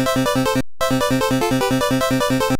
フフフフ。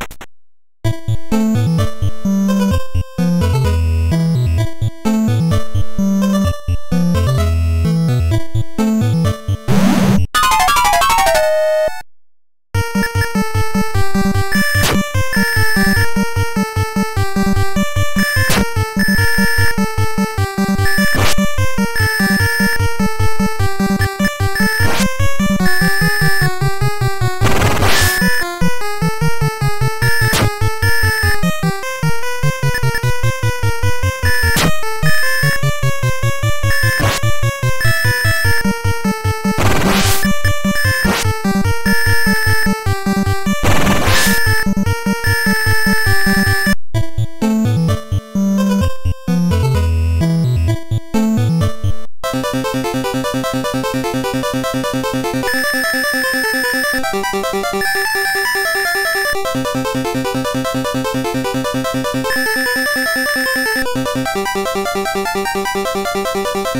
you